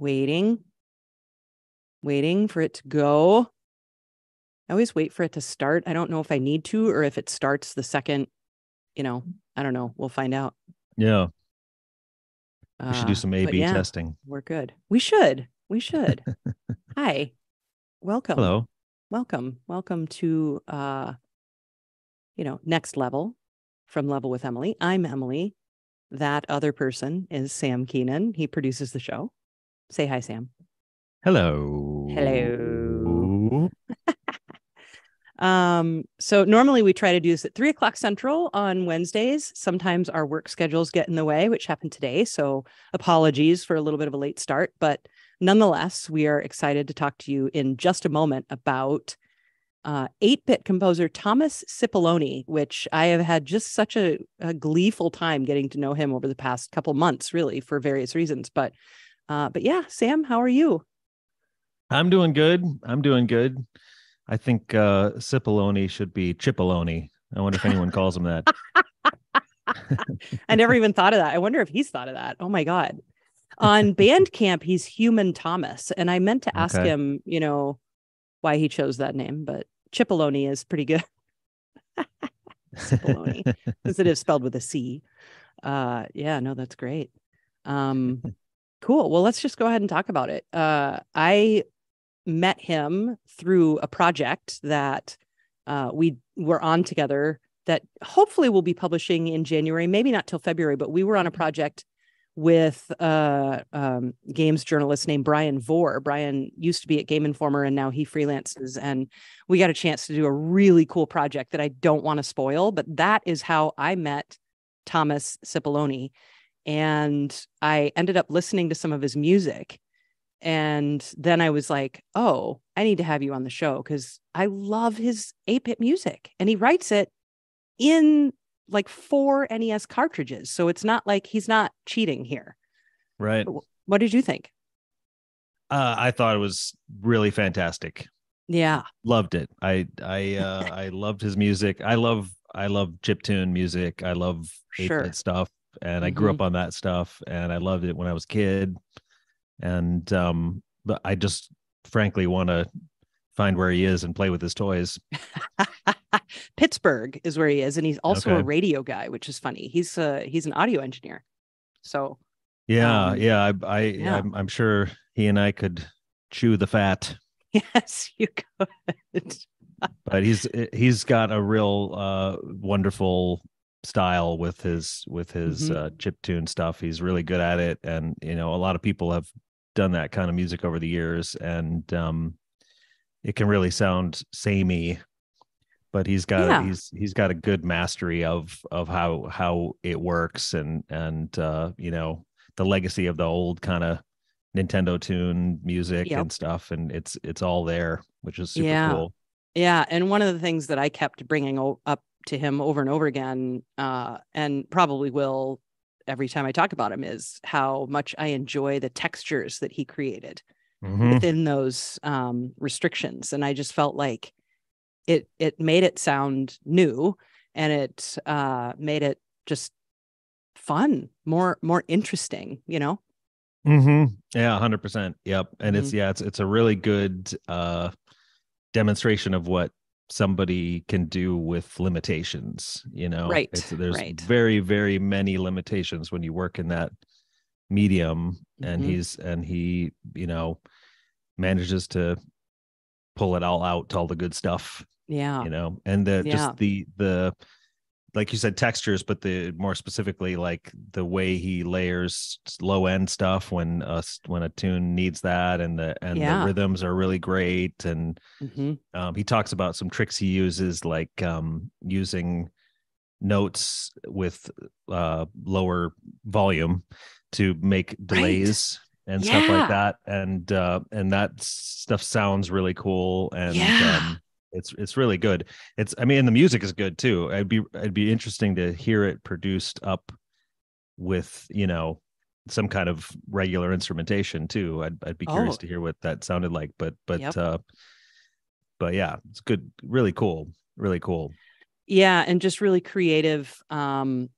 waiting, waiting for it to go. I always wait for it to start. I don't know if I need to or if it starts the second, you know, I don't know. We'll find out. Yeah. We should do Uh, some A B yeah, testing. We're good. We should. We should. Hi. Welcome. Hello. Welcome. Welcome to uh you know, next level from level with Emily. I'm Emily. That other person is Sam Keenan. He produces the show. Say hi, Sam. Hello. Hello. Um, so normally we try to do this at three o'clock central on Wednesdays. Sometimes our work schedules get in the way, which happened today. So apologies for a little bit of a late start, but nonetheless, we are excited to talk to you in just a moment about uh, 8-bit composer Thomas Cipollone, which I have had just such a, a gleeful time getting to know him over the past couple months, really, for various reasons. But uh, but yeah, Sam, how are you? I'm doing good. I'm doing good. I think uh Cipollone should be Chipolone. I wonder if anyone calls him that. I never even thought of that. I wonder if he's thought of that. Oh my God. On Bandcamp, he's Human Thomas. And I meant to ask Okay. him, you know, why he chose that name, but Chipolone is pretty good. Cipollone, because it is spelled with a C. Uh, yeah, no, that's great. Um, cool. Well, let's just go ahead and talk about it. Uh, I met him through a project that uh, we were on together that hopefully we'll be publishing in January, maybe not till February, but we were on a project with a um, games journalist named Bryan Vore. Bryan used to be at Game Informer and now he freelances. And we got a chance to do a really cool project that I don't want to spoil, but that is how I met Thomas Cipollone. And I ended up listening to some of his music. And then I was like, oh, I need to have you on the show because I love his 8 bit music. And he writes it in like four NES cartridges. So it's not like he's not cheating here. right. What did you think? Uh, I thought it was really fantastic. Yeah. Loved it. I I uh I loved his music. I love I love chiptune music. I love 8-bit Sure. stuff. And I grew up on that stuff and I loved it when I was a kid. And um but I just frankly want to find where he is and play with his toys. Pittsburgh is where he is. And he's also a radio guy, which is funny. He's uh he's an audio engineer. So Yeah, Um, yeah. I, I yeah. I'm, I'm sure he and I could chew the fat, yes, you could. but he's he's got a real uh wonderful style with his with his Mhm. uh chip tune stuff. He's really good at it, and you know a lot of people have done that kind of music over the years, and um, it can really sound samey. But he's got Yeah. he's he's got a good mastery of of how how it works, and and uh, you know the legacy of the old kind of Nintendo tune music Yep. and stuff, and it's it's all there, which is super Yeah. cool. Yeah, and one of the things that I kept bringing up to him over and over again, uh, and probably will every time I talk about him, is how much I enjoy the textures that he created Mhm. within those um, restrictions, and I just felt like it it made it sound new, and it uh, made it just fun, more more interesting, you know. Mm-hmm. Yeah, hundred percent. Yep. And Mm-hmm. it's yeah, it's it's a really good uh demonstration of what somebody can do with limitations. You know, Right, It's, there's right. very very many limitations when you work in that medium, and Mhm. he's and he you know manages to pull it all out to all the good stuff. Yeah, You know, and the Yeah. just the the like you said textures but the more specifically like the way he layers low end stuff when uh when a tune needs that and the and Yeah. the rhythms are really great and hmm um, he talks about some tricks he uses like um using notes with uh lower volume to make delays and stuff like that and uh and that stuff sounds really cool and Yeah. um it's it's really good it's i mean the music is good too i'd be it'd be interesting to hear it produced up with you know some kind of regular instrumentation too i'd, I'd be curious Oh. to hear what that sounded like but but Yep. uh but yeah it's good really cool really cool yeah and just really creative um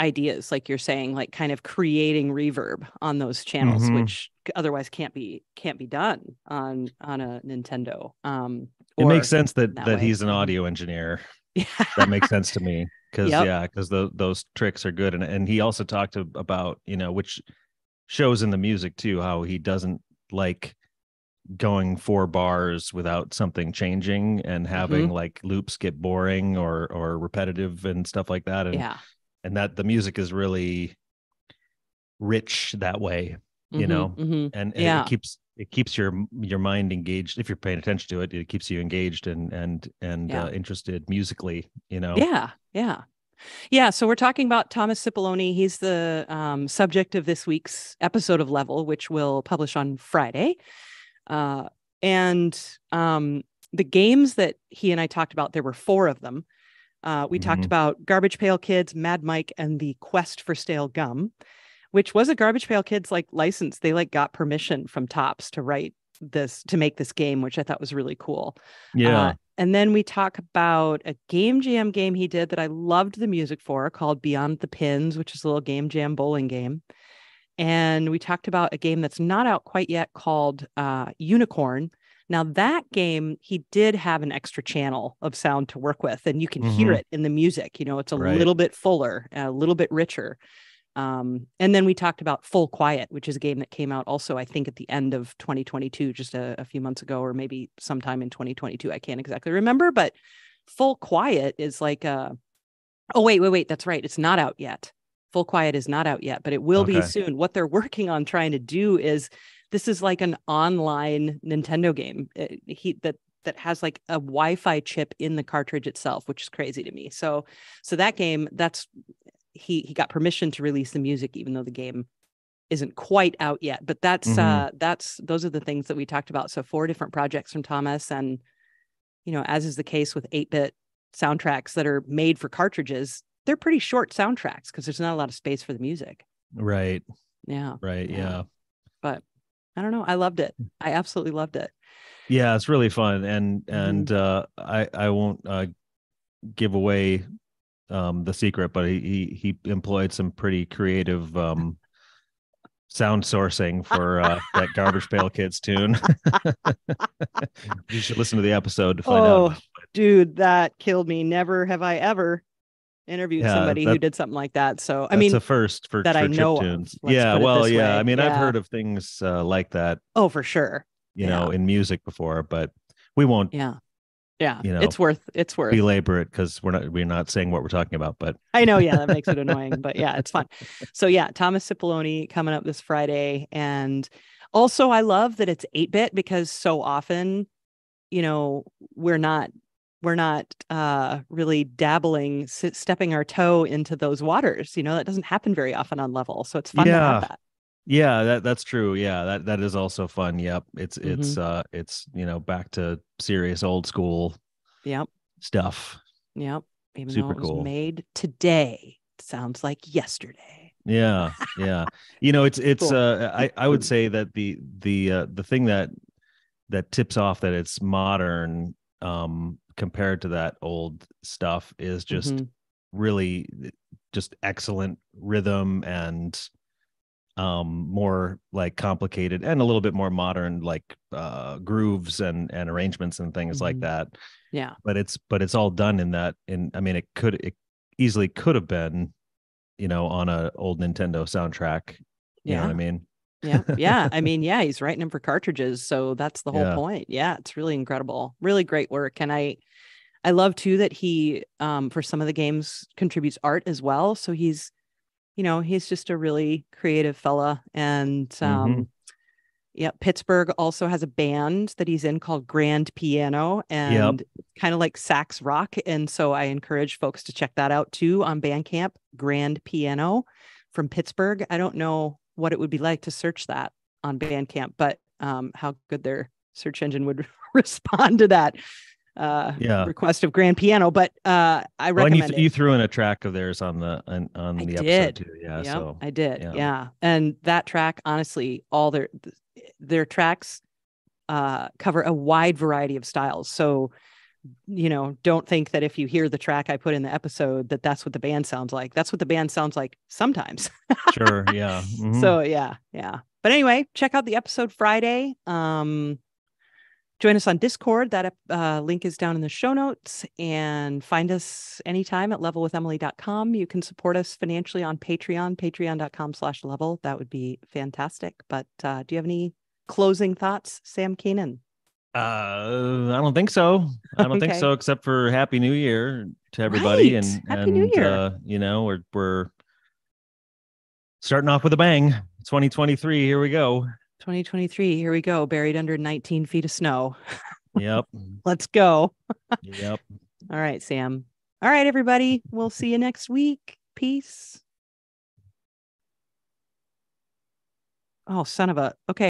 ideas like you're saying like kind of creating reverb on those channels Mhm. which otherwise can't be can't be done on on a Nintendo um it makes sense that that that he's an Mhm. audio engineer yeah that makes sense to me because Yep. yeah because those tricks are good and and he also talked ab- about you know which shows in the music too how he doesn't like going four bars without something changing and Mm-hmm. having like loops get boring or or repetitive and stuff like that and yeah and that the music is really rich that way you Mhm, know mhm. and, and Yeah. it keeps it keeps your your mind engaged if you're paying attention to it it keeps you engaged and and and Yeah. uh, interested musically you know Yeah, yeah. Yeah, so we're talking about Thomas Cipollone. He's the um, subject of this week's episode of Level, which will publish on Friday. Uh, and um, the games that he and I talked about, there were four of them. Uh, we talked Mhm. about Garbage Pail Kids, Mad Mike, and the Quest for Stale Gum, which was a Garbage Pail Kids like license. They like got permission from Topps to write this to make this game, which I thought was really cool. yeah Uh, and then we talk about a game jam game he did that I loved the music for called Beyond the Pins, which is a little game jam bowling game. And we talked about a game that's not out quite yet called uh, Unicorn. Now, that game, he did have an extra channel of sound to work with, and you can hear Mhm. it in the music. You know, it's a Right. little bit fuller, a little bit richer. Um, and then we talked about Full Quiet, which is a game that came out also, I think, at the end of 2022, just a, a few months ago, or maybe sometime in 2022. I can't exactly remember, but Full Quiet is like a. Oh wait, wait, wait. That's right. It's not out yet. Full Quiet is not out yet, but it will be soon. What they're working on trying to do is this is like an online Nintendo game. uh, he that that has like a Wi-Fi chip in the cartridge itself, which is crazy to me. So so that game, that's he he got permission to release the music, even though the game isn't quite out yet. But that's Mhm. uh that's those are the things that we talked about. So four different projects from Thomas, and you know, as is the case with 8-bit soundtracks that are made for cartridges, they're pretty short soundtracks because there's not a lot of space for the music. right Yeah. right Yeah. yeah. But I don't know. I loved it. I absolutely loved it. yeah it's really fun and Mhm. and uh i i won't uh give away um the secret but he he, he employed some pretty creative um sound sourcing for uh that garbage pail kids tune you should listen to the episode to find Oh, out dude, that killed me. Never have I ever interviewed Yeah, somebody who did something like that. So I mean, a first for that I for know of, Yeah, well, yeah. way. I mean, I've heard of things uh, like that, oh, for sure. you know, in music before, but we won't Yeah. Yeah. You know, it's worth it's worth belabor it because we're not we're not saying what we're talking about. But I know, yeah, that makes it annoying, but yeah, it's fun. So yeah, Thomas Cipollone coming up this Friday, and also I love that it's eight bit because so often, you know, we're not we're not uh really dabbling stepping our toe into those waters you know that doesn't happen very often on level so it's fun to have that yeah, that that's true. Yeah, that that is also fun. Yep, it's Mm-hmm. it's uh it's you know back to serious old school yep stuff. yep even Super though it was cool. made today sounds like yesterday Yeah, yeah. You know, it's it's Cool. uh I I would say that the the uh the thing that that tips off that it's modern um compared to that old stuff is just Mhm. really just excellent rhythm and um more like complicated and a little bit more modern like uh grooves and and arrangements and things like Mhm. that. Yeah. But it's but it's all done in that in i mean it could it easily could have been you know on a old nintendo soundtrack. You know what Yeah. i mean? Yeah. Yeah. I mean yeah he's writing them for cartridges so that's the whole Yeah. point. Yeah it's really incredible. Really great work. And i i love too that he um for some of the games contributes art as well. So he's you know he's just a really creative fella and um Mhm. yeah pittsburgh also has a band that he's in called grand piano and kind of like sax rock and so i encourage folks to check that out too on bandcamp grand piano from pittsburgh. I don't know what it would be like to search that on bandcamp but um, how good their search engine would respond to that uh, Yeah. request of grand piano but uh, i well, and you, recommend th- you threw in a track of theirs on the on, on I the did. episode too yeah Yep, so I did. yeah. Yeah. And that track, honestly, all their their tracks uh cover a wide variety of styles. So you know, don't think that if you hear the track I put in the episode that that's what the band sounds like. That's what the band sounds like sometimes. sure. Yeah. Mhm. So yeah, yeah. But anyway, check out the episode Friday. Um, join us on Discord. That uh, link is down in the show notes. And find us anytime at levelwithemily.com. You can support us financially on Patreon, patreon.com slash level. That would be fantastic. But uh, do you have any closing thoughts, Sam Keenan? Uh, I don't think so. I don't think so, except for Happy New Year to everybody. Right. And Happy and New Year. Uh, you know, we're we're starting off with a bang. 2023. Here we go. 2023. Here we go. Buried under 19 feet of snow. Yep. Let's go. yep. All right, Sam. All right, everybody. We'll see you next week. Peace. Oh, son of a. Okay.